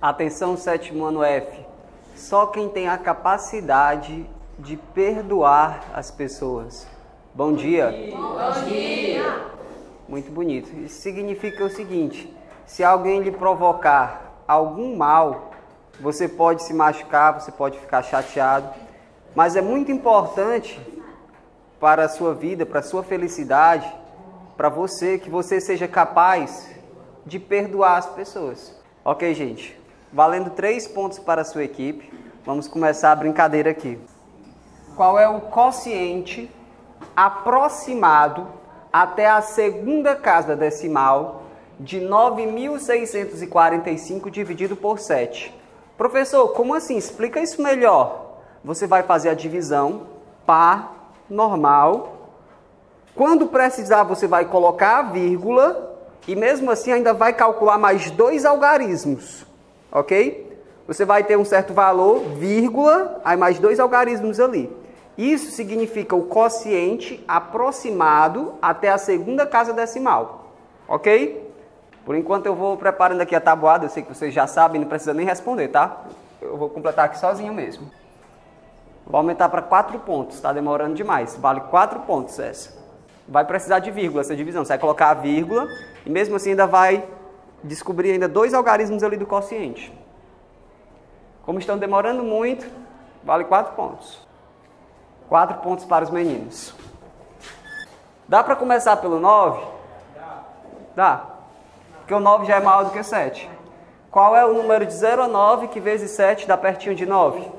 Atenção, sétimo ano F. Só quem tem a capacidade de perdoar as pessoas. Bom dia. Bom dia. Muito bonito. Isso significa o seguinte: se alguém lhe provocar algum mal, você pode se machucar, você pode ficar chateado, mas é muito importante para a sua vida, para a sua felicidade, para você que você seja capaz de perdoar as pessoas. Ok, gente? Valendo três pontos para a sua equipe. Vamos começar a brincadeira aqui. Qual é o quociente aproximado até a segunda casa decimal de 9.645 dividido por 7? Professor, como assim? Explica isso melhor. Você vai fazer a divisão par, normal. Quando precisar, você vai colocar a vírgula e mesmo assim ainda vai calcular mais dois algarismos ok? Você vai ter um certo valor, vírgula, aí mais dois algarismos ali. Isso significa o quociente aproximado até a segunda casa decimal, ok? Por enquanto eu vou preparando aqui a tabuada, eu sei que vocês já sabem, não precisa nem responder, tá? Eu vou completar aqui sozinho mesmo. Vou aumentar para 4 pontos, está demorando demais. Vale 4 pontos essa. Vai precisar de vírgula essa divisão. Você vai colocar a vírgula e mesmo assim ainda vai descobrir ainda dois algarismos ali do quociente. Como estão demorando muito, vale quatro pontos. Quatro pontos para os meninos. Dá para começar pelo 9? Dá. Porque o 9 já é maior do que 7. Qual é o número de 0 a 9 que vezes 7 dá pertinho de 9?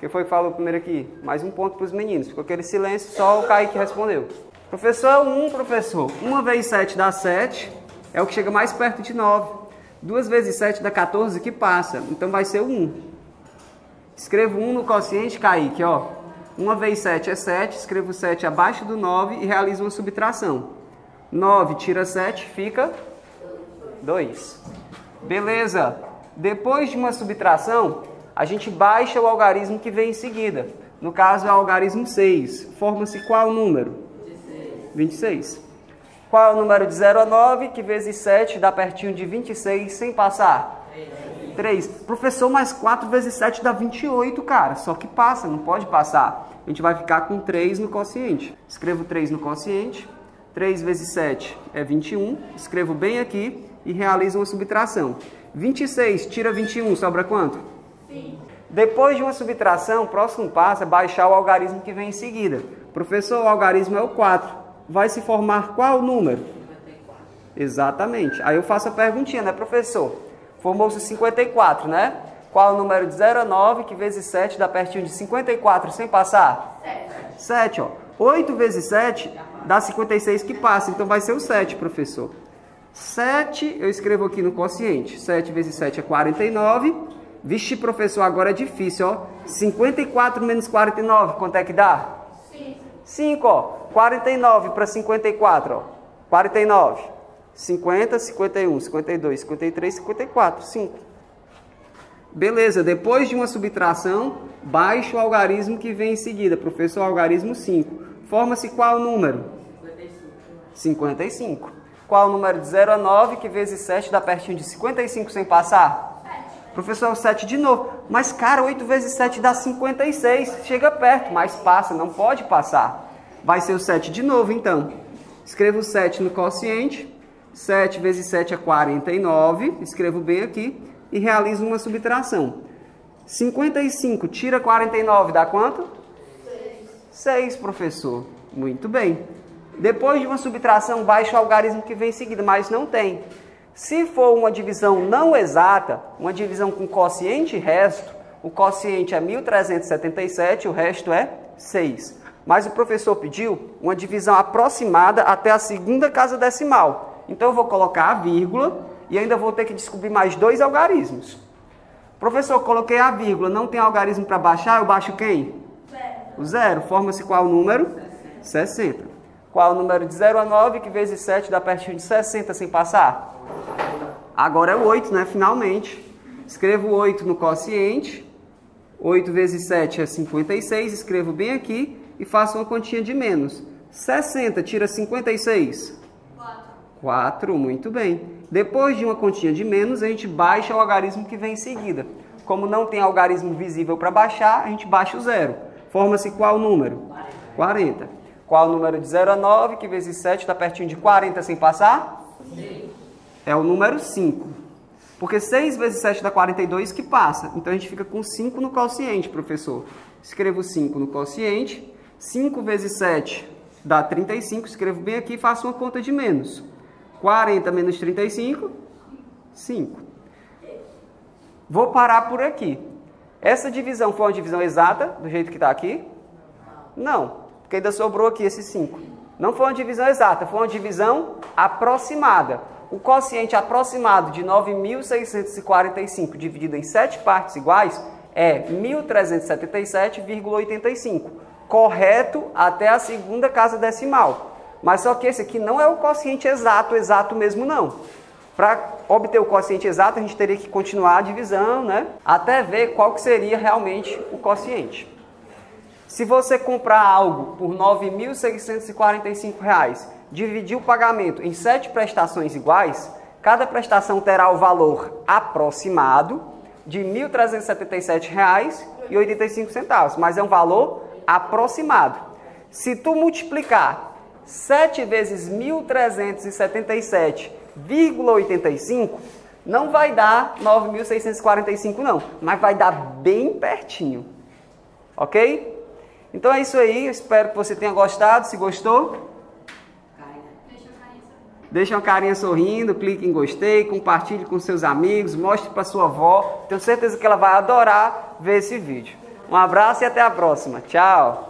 Quem foi que falou primeiro aqui? Mais um ponto para os meninos. Ficou aquele silêncio, só o Kaique respondeu. Professor, é 1, professor. 1 vezes 7 dá 7. É o que chega mais perto de 9. 2 vezes 7 dá 14, que passa. Então vai ser o 1. Escrevo 1 no quociente, Kaique, ó. 1 vezes 7 é 7. Escrevo 7 abaixo do 9 e realizo uma subtração. 9 tira 7, fica 2. Beleza. Depois de uma subtração, a gente baixa o algarismo que vem em seguida. No caso, é o algarismo 6. Forma-se qual número? 26. Qual é o número de 0 a 9, que vezes 7 dá pertinho de 26 sem passar? 3. Professor, mais 4 vezes 7 dá 28, cara. Só que passa, não pode passar. A gente vai ficar com 3 no quociente. Escrevo 3 no quociente. 3 vezes 7 é 21. Escrevo bem aqui e realizo uma subtração. 26 tira 21, sobra quanto? 5. Depois de uma subtração, o próximo passo é baixar o algarismo que vem em seguida. Professor, o algarismo é o 4 vai se formar qual número? 54. Exatamente. Aí eu faço a perguntinha, né, professor? Formou-se 54, né? Qual o número de 0 a 9, que vezes 7 dá pertinho de 54 sem passar? 7. 7, ó. 8 vezes 7 dá 56 que passa, então vai ser o 7, professor. 7, eu escrevo aqui no quociente. 7 vezes 7 é 49. Vixe, professor, agora é difícil, ó. 54 menos 49, quanto é que dá? 5. 5, ó. 49 para 54, ó. 49. 50, 51, 52, 53, 54, 5. Beleza, depois de uma subtração, baixa o algarismo que vem em seguida, professor, algarismo 5. Forma-se qual número? 55. 55. Qual o número de 0 a 9, que vezes 7 dá pertinho de 55 sem passar? 7. Professor, 7 de novo. Mas, cara, 8 vezes 7 dá 56. Chega perto, mas passa, não pode passar. Vai ser o 7 de novo, então. Escrevo 7 no quociente. 7 vezes 7 é 49. Escrevo bem aqui. E realizo uma subtração. 55 tira 49 dá quanto? 6. 6, professor. Muito bem. Depois de uma subtração, baixa o algarismo que vem em seguida, mas não tem. Se for uma divisão não exata, uma divisão com quociente e resto, o quociente é 1377, o resto é 6 mas o professor pediu uma divisão aproximada até a segunda casa decimal. Então eu vou colocar a vírgula e ainda vou ter que descobrir mais dois algarismos. Professor, coloquei a vírgula, não tem algarismo para baixar, eu baixo quem? Zero. O zero. Forma-se qual número? 60. 60. Qual o número de 0 a 9, que vezes 7 dá pertinho de 60 sem passar? Agora é o 8, né? Finalmente. Escrevo 8 no quociente. 8 vezes 7 é 56. Escrevo bem aqui e faça uma continha de menos. 60 tira 56? 4. 4, muito bem. Depois de uma continha de menos, a gente baixa o algarismo que vem em seguida. Como não tem algarismo visível para baixar, a gente baixa o zero. Forma-se qual número? 40. 40. Qual o número de 0 a 9, que vezes 7 está pertinho de 40 sem passar? Sim. É o número 5. Porque 6 vezes 7 dá 42 que passa. Então a gente fica com 5 no quociente, professor. Escrevo 5 no quociente. 5 vezes 7 dá 35. Escrevo bem aqui e faço uma conta de menos. 40 menos 35, 5. Vou parar por aqui. Essa divisão foi uma divisão exata, do jeito que está aqui? Não, porque ainda sobrou aqui esses 5. Não foi uma divisão exata, foi uma divisão aproximada. O quociente aproximado de 9.645 dividido em 7 partes iguais é 1.377,85. Correto até a segunda casa decimal. Mas só que esse aqui não é o quociente exato, exato mesmo não. Para obter o quociente exato, a gente teria que continuar a divisão, né? Até ver qual que seria realmente o quociente. Se você comprar algo por R$ 9.645, dividir o pagamento em sete prestações iguais, cada prestação terá o valor aproximado de R$ 1.377,85, mas é um valor aproximado. Se tu multiplicar 7 vezes 1.377,85 não vai dar 9.645 não, mas vai dar bem pertinho. Ok? Então é isso aí, espero que você tenha gostado. Se gostou, deixa uma carinha sorrindo, clique em gostei, compartilhe com seus amigos, mostre para sua avó. Tenho certeza que ela vai adorar ver esse vídeo. Um abraço e até a próxima. Tchau!